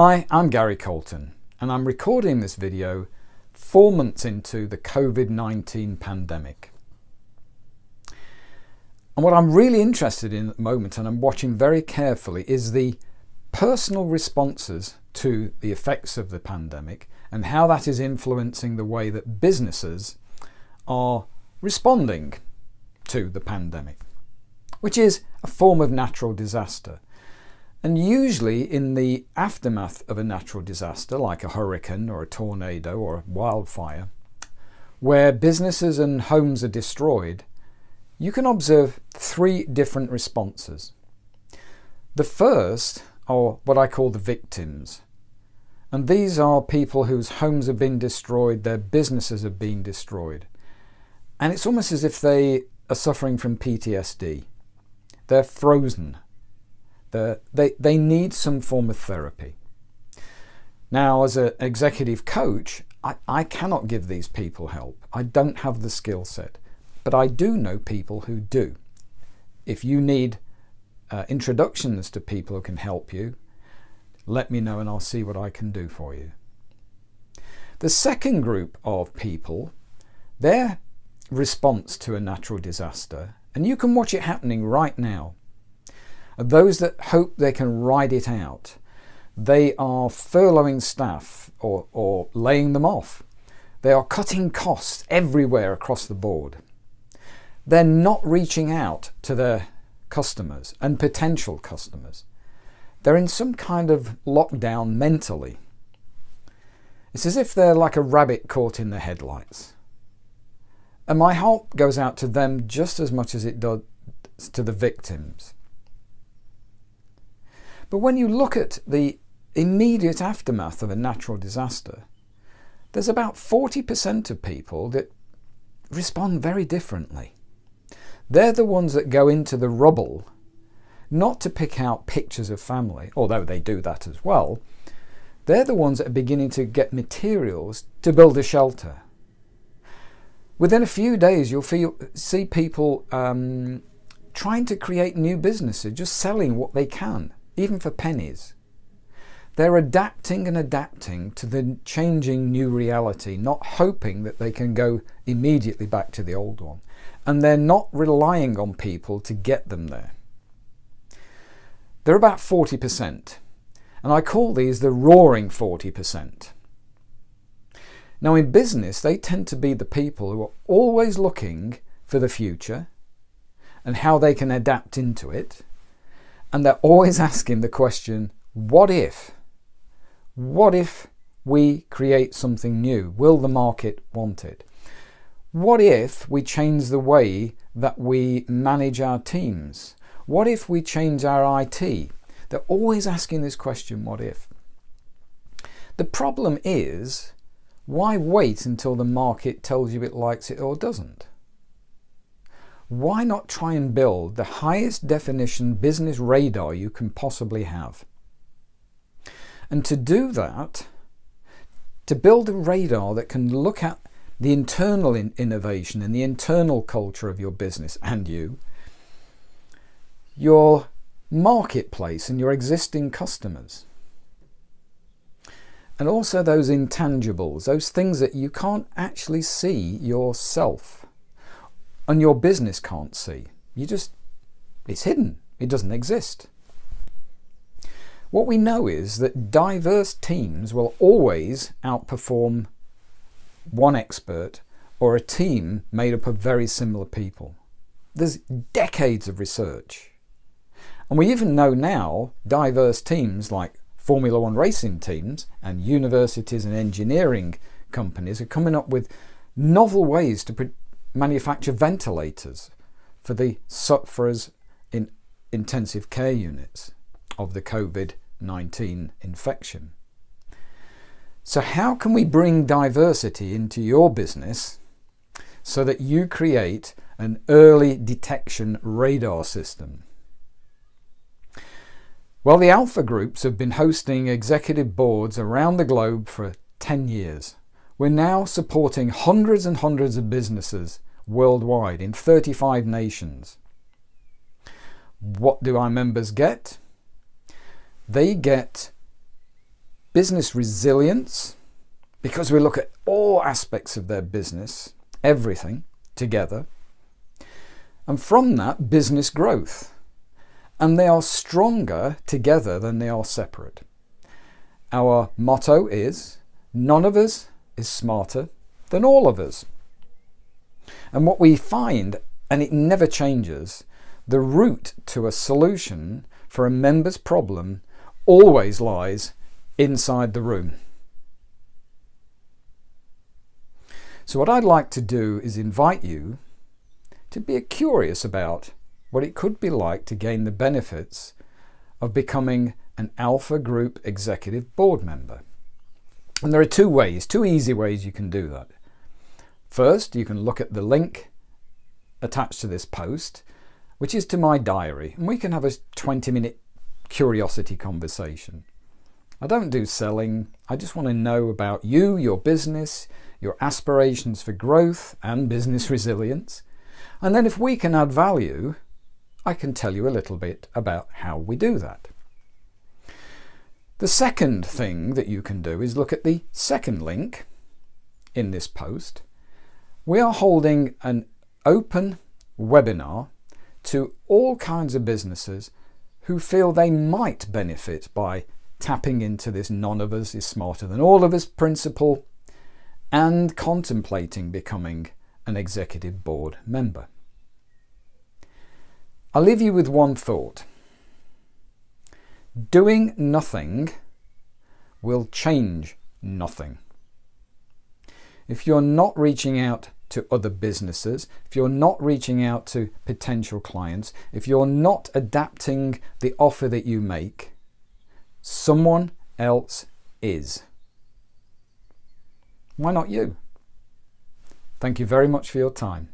Hi, I'm Gary Colton and I'm recording this video four months into the COVID-19 pandemic. And what I'm really interested in at the moment and I'm watching very carefully is the personal responses to the effects of the pandemic and how that is influencing the way that businesses are responding to the pandemic, which is a form of natural disaster. And usually, in the aftermath of a natural disaster, like a hurricane or a tornado or a wildfire, where businesses and homes are destroyed, you can observe three different responses. The first are what I call the victims. And these are people whose homes have been destroyed, their businesses have been destroyed. And it's almost as if they are suffering from PTSD. They're frozen they, they need some form of therapy. Now, as an executive coach, I, I cannot give these people help. I don't have the skill set, but I do know people who do. If you need uh, introductions to people who can help you, let me know and I'll see what I can do for you. The second group of people, their response to a natural disaster, and you can watch it happening right now, those that hope they can ride it out, they are furloughing staff or, or laying them off. They are cutting costs everywhere across the board. They're not reaching out to their customers and potential customers. They're in some kind of lockdown mentally. It's as if they're like a rabbit caught in the headlights. And my hope goes out to them just as much as it does to the victims. But when you look at the immediate aftermath of a natural disaster, there's about 40% of people that respond very differently. They're the ones that go into the rubble not to pick out pictures of family, although they do that as well. They're the ones that are beginning to get materials to build a shelter. Within a few days, you'll feel, see people um, trying to create new businesses, just selling what they can even for pennies. They're adapting and adapting to the changing new reality, not hoping that they can go immediately back to the old one. And they're not relying on people to get them there. They're about 40%. And I call these the roaring 40%. Now, in business, they tend to be the people who are always looking for the future and how they can adapt into it and they're always asking the question, what if? What if we create something new? Will the market want it? What if we change the way that we manage our teams? What if we change our IT? They're always asking this question, what if? The problem is, why wait until the market tells you it likes it or doesn't? Why not try and build the highest definition business radar you can possibly have? And to do that, to build a radar that can look at the internal in innovation and the internal culture of your business and you, your marketplace and your existing customers. And also those intangibles, those things that you can't actually see yourself and your business can't see. You just, it's hidden. It doesn't exist. What we know is that diverse teams will always outperform one expert or a team made up of very similar people. There's decades of research. And we even know now diverse teams like Formula One racing teams and universities and engineering companies are coming up with novel ways to manufacture ventilators for the sufferers in intensive care units of the COVID 19 infection. So, how can we bring diversity into your business so that you create an early detection radar system? Well, the Alpha Groups have been hosting executive boards around the globe for 10 years. We're now supporting hundreds and hundreds of businesses worldwide in 35 nations. What do our members get? They get business resilience, because we look at all aspects of their business, everything together. And from that, business growth. And they are stronger together than they are separate. Our motto is none of us is smarter than all of us. And what we find, and it never changes, the route to a solution for a member's problem always lies inside the room. So, what I'd like to do is invite you to be curious about what it could be like to gain the benefits of becoming an Alpha Group Executive Board member. And there are two ways, two easy ways you can do that. First, you can look at the link attached to this post, which is to my diary, and we can have a 20 minute curiosity conversation. I don't do selling, I just want to know about you, your business, your aspirations for growth and business resilience. And then, if we can add value, I can tell you a little bit about how we do that. The second thing that you can do is look at the second link in this post. We are holding an open webinar to all kinds of businesses who feel they might benefit by tapping into this none of us is smarter than all of us principle and contemplating becoming an executive board member. I'll leave you with one thought. Doing nothing will change nothing. If you're not reaching out to other businesses, if you're not reaching out to potential clients, if you're not adapting the offer that you make, someone else is. Why not you? Thank you very much for your time.